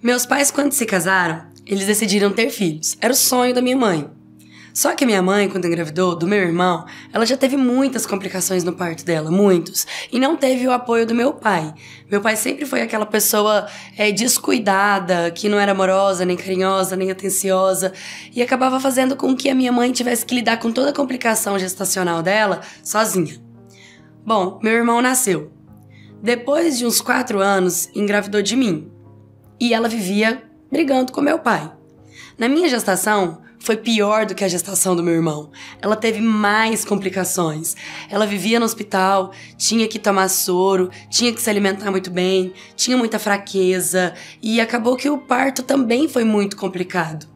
Meus pais, quando se casaram, eles decidiram ter filhos. Era o sonho da minha mãe. Só que minha mãe, quando engravidou do meu irmão, ela já teve muitas complicações no parto dela, muitos. E não teve o apoio do meu pai. Meu pai sempre foi aquela pessoa é, descuidada, que não era amorosa, nem carinhosa, nem atenciosa. E acabava fazendo com que a minha mãe tivesse que lidar com toda a complicação gestacional dela sozinha. Bom, meu irmão nasceu. Depois de uns quatro anos, engravidou de mim. E ela vivia brigando com meu pai. Na minha gestação, foi pior do que a gestação do meu irmão. Ela teve mais complicações. Ela vivia no hospital, tinha que tomar soro, tinha que se alimentar muito bem, tinha muita fraqueza e acabou que o parto também foi muito complicado.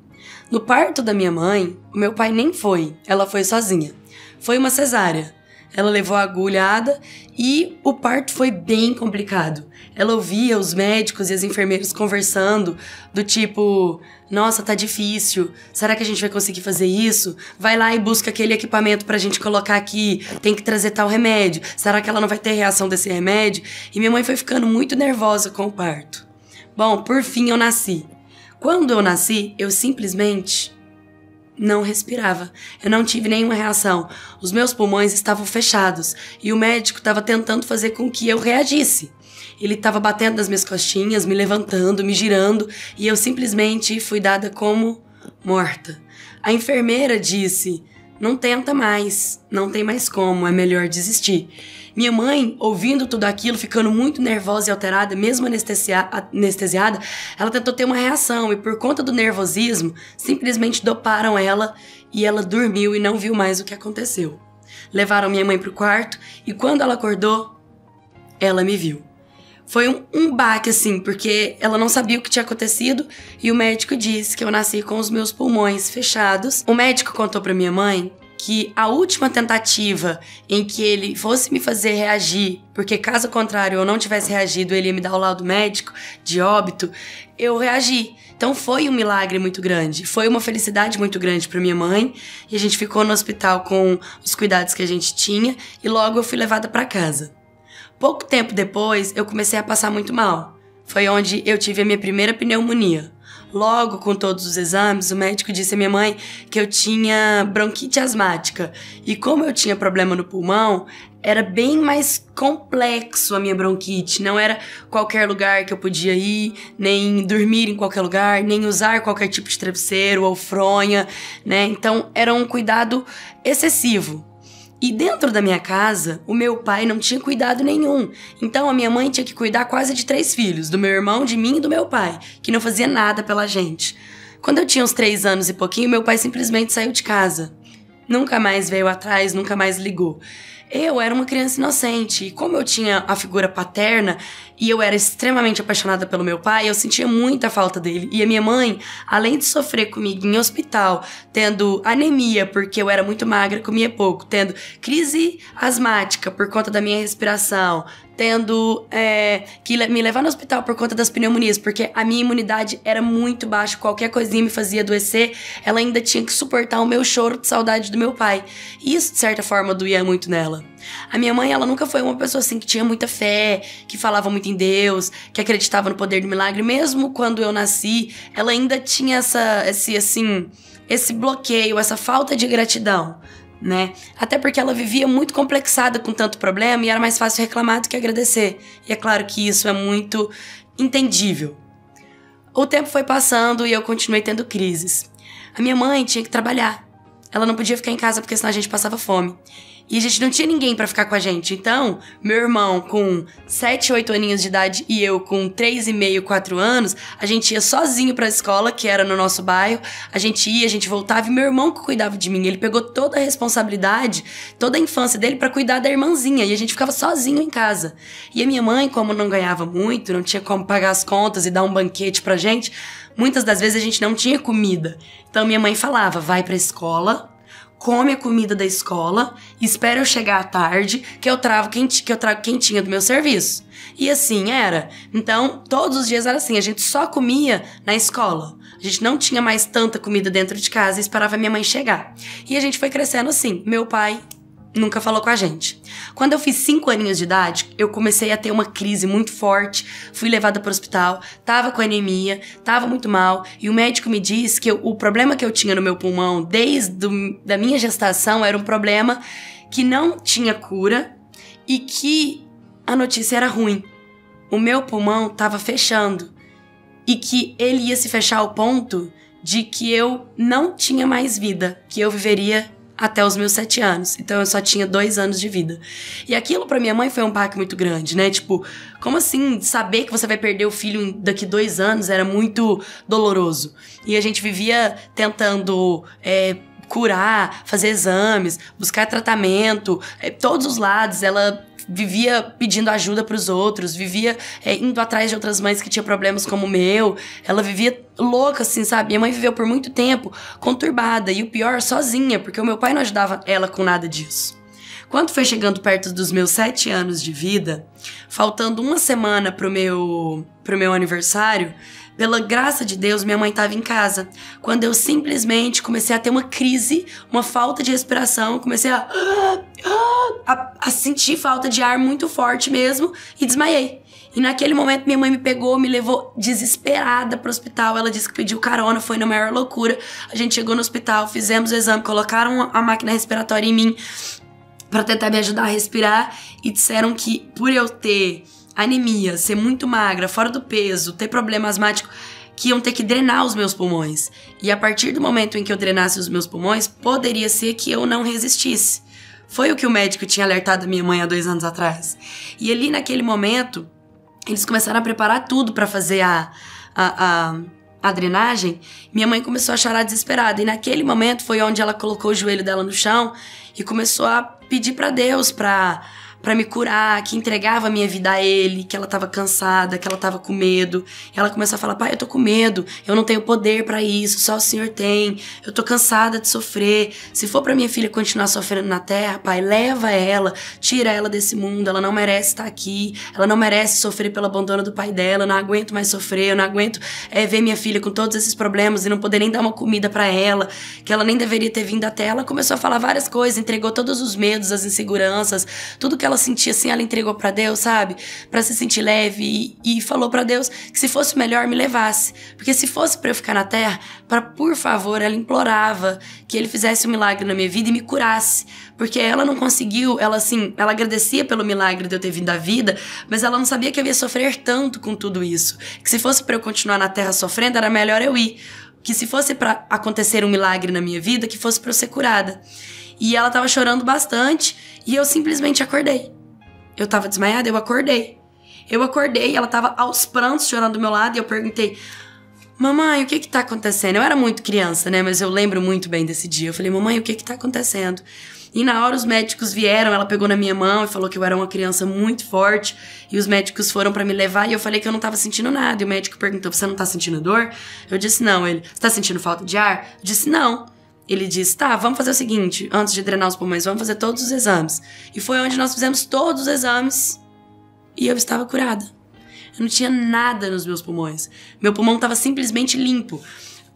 No parto da minha mãe, o meu pai nem foi, ela foi sozinha. Foi uma cesárea. Ela levou a agulhada e o parto foi bem complicado. Ela ouvia os médicos e as enfermeiras conversando, do tipo: Nossa, tá difícil. Será que a gente vai conseguir fazer isso? Vai lá e busca aquele equipamento pra gente colocar aqui. Tem que trazer tal remédio. Será que ela não vai ter reação desse remédio? E minha mãe foi ficando muito nervosa com o parto. Bom, por fim eu nasci. Quando eu nasci, eu simplesmente não respirava. Eu não tive nenhuma reação. Os meus pulmões estavam fechados e o médico estava tentando fazer com que eu reagisse. Ele estava batendo nas minhas costinhas, me levantando, me girando e eu simplesmente fui dada como morta. A enfermeira disse: Não tenta mais, não tem mais como, é melhor desistir. Minha mãe, ouvindo tudo aquilo, ficando muito nervosa e alterada, mesmo anestesiada, ela tentou ter uma reação e, por conta do nervosismo, simplesmente doparam ela e ela dormiu e não viu mais o que aconteceu. Levaram minha mãe pro quarto e, quando ela acordou, ela me viu. Foi um, um baque, assim, porque ela não sabia o que tinha acontecido e o médico disse que eu nasci com os meus pulmões fechados. O médico contou para minha mãe que a última tentativa em que ele fosse me fazer reagir, porque caso contrário eu não tivesse reagido, ele ia me dar o laudo médico de óbito, eu reagi. Então foi um milagre muito grande, foi uma felicidade muito grande para minha mãe, e a gente ficou no hospital com os cuidados que a gente tinha e logo eu fui levada para casa. Pouco tempo depois, eu comecei a passar muito mal. Foi onde eu tive a minha primeira pneumonia. Logo, com todos os exames, o médico disse à minha mãe que eu tinha bronquite asmática. E como eu tinha problema no pulmão, era bem mais complexo a minha bronquite. Não era qualquer lugar que eu podia ir, nem dormir em qualquer lugar, nem usar qualquer tipo de travesseiro ou fronha, né? Então era um cuidado excessivo. E dentro da minha casa, o meu pai não tinha cuidado nenhum. Então a minha mãe tinha que cuidar quase de três filhos, do meu irmão, de mim e do meu pai, que não fazia nada pela gente. Quando eu tinha uns três anos e pouquinho, meu pai simplesmente saiu de casa. Nunca mais veio atrás, nunca mais ligou. Eu era uma criança inocente e como eu tinha a figura paterna e eu era extremamente apaixonada pelo meu pai, eu sentia muita falta dele. E a minha mãe, além de sofrer comigo em hospital, tendo anemia porque eu era muito magra, comia pouco, tendo crise asmática por conta da minha respiração, tendo é, que me levar no hospital por conta das pneumonias, porque a minha imunidade era muito baixa, qualquer coisinha me fazia adoecer, ela ainda tinha que suportar o meu choro de saudade do meu pai. E isso, de certa forma, doía muito nela. A minha mãe, ela nunca foi uma pessoa assim que tinha muita fé, que falava muito em Deus, que acreditava no poder do milagre. Mesmo quando eu nasci, ela ainda tinha essa, esse, assim, esse bloqueio, essa falta de gratidão né? Até porque ela vivia muito complexada com tanto problema e era mais fácil reclamar do que agradecer. E é claro que isso é muito entendível. O tempo foi passando e eu continuei tendo crises. A minha mãe tinha que trabalhar. Ela não podia ficar em casa porque senão a gente passava fome. E a gente não tinha ninguém para ficar com a gente. Então, meu irmão com 7, 8 aninhos de idade e eu com 3,5, 4 anos, a gente ia sozinho pra escola, que era no nosso bairro. A gente ia, a gente voltava e meu irmão que cuidava de mim. Ele pegou toda a responsabilidade, toda a infância dele para cuidar da irmãzinha. E a gente ficava sozinho em casa. E a minha mãe, como não ganhava muito, não tinha como pagar as contas e dar um banquete pra gente, muitas das vezes a gente não tinha comida. Então minha mãe falava: vai pra escola, come a comida da escola, espera eu chegar à tarde, que eu trago quente, que eu trago quentinha do meu serviço. E assim era. Então, todos os dias era assim, a gente só comia na escola. A gente não tinha mais tanta comida dentro de casa e esperava minha mãe chegar. E a gente foi crescendo assim. Meu pai nunca falou com a gente. Quando eu fiz 5 aninhos de idade, eu comecei a ter uma crise muito forte, fui levada para o hospital, tava com anemia, tava muito mal, e o médico me disse que eu, o problema que eu tinha no meu pulmão desde do, da minha gestação era um problema que não tinha cura e que a notícia era ruim. O meu pulmão tava fechando e que ele ia se fechar ao ponto de que eu não tinha mais vida, que eu viveria até os meus sete anos. Então eu só tinha dois anos de vida. E aquilo para minha mãe foi um baque muito grande, né? Tipo, como assim saber que você vai perder o filho daqui dois anos era muito doloroso. E a gente vivia tentando. É, curar, fazer exames, buscar tratamento, é, todos os lados. Ela vivia pedindo ajuda para os outros, vivia é, indo atrás de outras mães que tinham problemas como o meu. Ela vivia louca, assim, sabe? Minha mãe viveu por muito tempo conturbada e o pior, sozinha, porque o meu pai não ajudava ela com nada disso. Quando foi chegando perto dos meus sete anos de vida, faltando uma semana pro meu, pro meu aniversário, pela graça de Deus, minha mãe estava em casa. Quando eu simplesmente comecei a ter uma crise, uma falta de respiração, comecei a, a, sentir falta de ar muito forte mesmo e desmaiei. E naquele momento minha mãe me pegou, me levou desesperada pro hospital. Ela disse que pediu carona, foi na maior loucura. A gente chegou no hospital, fizemos o exame, colocaram a máquina respiratória em mim para tentar me ajudar a respirar e disseram que por eu ter anemia, ser muito magra, fora do peso, ter problema asmático, que iam ter que drenar os meus pulmões. E a partir do momento em que eu drenasse os meus pulmões, poderia ser que eu não resistisse. Foi o que o médico tinha alertado minha mãe há dois anos atrás. E ali naquele momento, eles começaram a preparar tudo para fazer a, a, a, a, drenagem. Minha mãe começou a chorar desesperada. E naquele momento foi onde ela colocou o joelho dela no chão e começou a pedir para Deus para para me curar, que entregava a minha vida a ele, que ela tava cansada, que ela tava com medo. Ela começou a falar: "Pai, eu tô com medo, eu não tenho poder para isso, só o Senhor tem. Eu tô cansada de sofrer. Se for para minha filha continuar sofrendo na terra, pai, leva ela, tira ela desse mundo. Ela não merece estar aqui. Ela não merece sofrer pelo abandono do pai dela. Eu não aguento mais sofrer, eu não aguento é, ver minha filha com todos esses problemas e não poder nem dar uma comida para ela, que ela nem deveria ter vindo até ela. Começou a falar várias coisas, entregou todos os medos, as inseguranças, tudo que ela ela sentia assim, ela entregou para Deus, sabe? Para se sentir leve e, e falou para Deus que se fosse melhor me levasse, porque se fosse para eu ficar na terra, para por favor, ela implorava que ele fizesse um milagre na minha vida e me curasse, porque ela não conseguiu, ela assim, ela agradecia pelo milagre de eu ter vindo à vida, mas ela não sabia que eu ia sofrer tanto com tudo isso, que se fosse para eu continuar na terra sofrendo, era melhor eu ir, que se fosse para acontecer um milagre na minha vida, que fosse para eu ser curada. E ela tava chorando bastante e eu simplesmente acordei. Eu tava desmaiada, eu acordei. Eu acordei, ela tava aos prantos chorando do meu lado e eu perguntei: Mamãe, o que que tá acontecendo? Eu era muito criança, né? Mas eu lembro muito bem desse dia. Eu falei: Mamãe, o que que tá acontecendo? E na hora os médicos vieram, ela pegou na minha mão e falou que eu era uma criança muito forte. E os médicos foram para me levar e eu falei que eu não tava sentindo nada. E o médico perguntou: Você não tá sentindo dor? Eu disse: Não. Ele: Você tá sentindo falta de ar? Eu disse: Não ele disse: tá, vamos fazer o seguinte, antes de drenar os pulmões, vamos fazer todos os exames. E foi onde nós fizemos todos os exames e eu estava curada. Eu não tinha nada nos meus pulmões. Meu pulmão estava simplesmente limpo.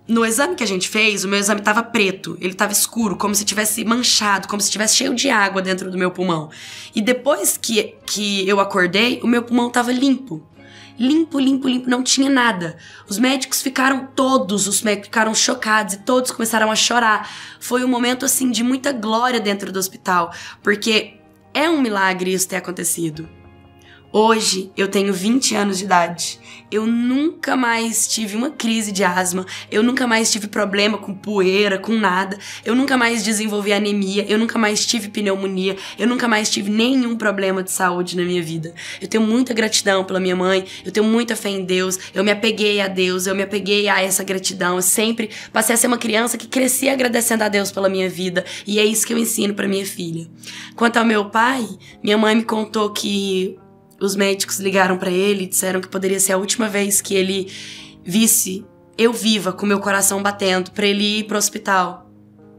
No exame que a gente fez, o meu exame estava preto, ele estava escuro, como se tivesse manchado, como se tivesse cheio de água dentro do meu pulmão. E depois que, que eu acordei, o meu pulmão estava limpo limpo, limpo, limpo, não tinha nada. Os médicos ficaram todos, os médicos ficaram chocados e todos começaram a chorar. Foi um momento assim de muita glória dentro do hospital, porque é um milagre isso ter acontecido. Hoje eu tenho 20 anos de idade. Eu nunca mais tive uma crise de asma, eu nunca mais tive problema com poeira, com nada, eu nunca mais desenvolvi anemia, eu nunca mais tive pneumonia, eu nunca mais tive nenhum problema de saúde na minha vida. Eu tenho muita gratidão pela minha mãe, eu tenho muita fé em Deus, eu me apeguei a Deus, eu me apeguei a essa gratidão. Eu sempre passei a ser uma criança que crescia agradecendo a Deus pela minha vida, e é isso que eu ensino para minha filha. Quanto ao meu pai, minha mãe me contou que os médicos ligaram para ele e disseram que poderia ser a última vez que ele visse eu viva com meu coração batendo para ele ir pro hospital.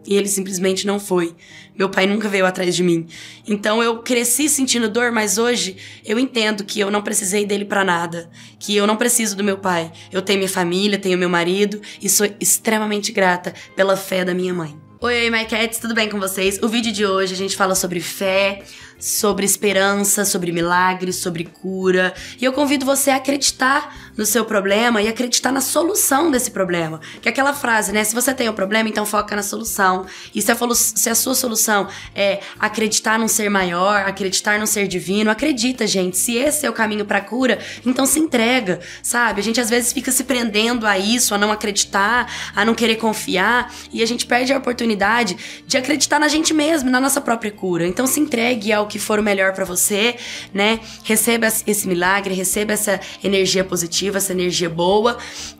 E ele simplesmente não foi. Meu pai nunca veio atrás de mim. Então eu cresci sentindo dor, mas hoje eu entendo que eu não precisei dele para nada, que eu não preciso do meu pai. Eu tenho minha família, tenho meu marido e sou extremamente grata pela fé da minha mãe. Oi, My Cats, tudo bem com vocês? O vídeo de hoje a gente fala sobre fé, sobre esperança, sobre milagres, sobre cura. E eu convido você a acreditar no seu problema e acreditar na solução desse problema. Que é aquela frase, né? Se você tem um problema, então foca na solução. E se a, se a sua solução é acreditar num ser maior, acreditar num ser divino, acredita, gente. Se esse é o caminho para cura, então se entrega, sabe? A gente às vezes fica se prendendo a isso, a não acreditar, a não querer confiar, e a gente perde a oportunidade de acreditar na gente mesmo, na nossa própria cura. Então se entregue ao que for o melhor para você, né? Receba esse milagre, receba essa energia positiva, essa energia boa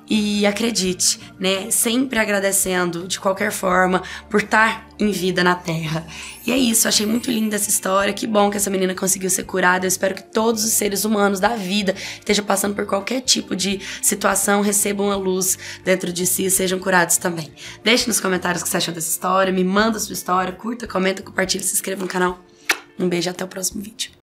e acredite, né? Sempre agradecendo de qualquer forma por estar em vida na Terra. E é isso, achei muito linda essa história. Que bom que essa menina conseguiu ser curada. Eu espero que todos os seres humanos da vida estejam passando por qualquer tipo de situação, recebam a luz dentro de si e sejam curados também. Deixe nos comentários o que você achou dessa história, me manda sua história, curta, comenta, compartilha, se inscreva no canal. Um beijo e até o próximo vídeo.